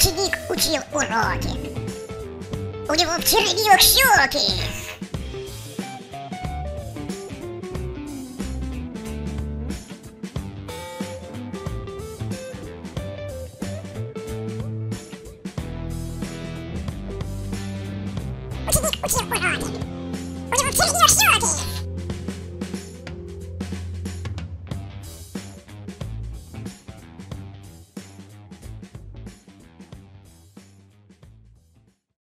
ученик учил уроки. У него в чернилах щеки. Ученик учил уроки. У него в чернилах щеки.